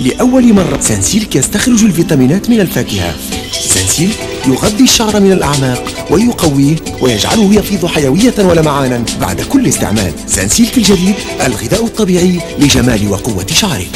لأول مرة سانسيلك يستخرج الفيتامينات من الفاكهة. سانسيلك يغذي الشعر من الأعماق ويقويه ويجعله يفيض حيوية ولمعانا بعد كل استعمال. سانسيلك الجديد الغذاء الطبيعي لجمال وقوة شعرك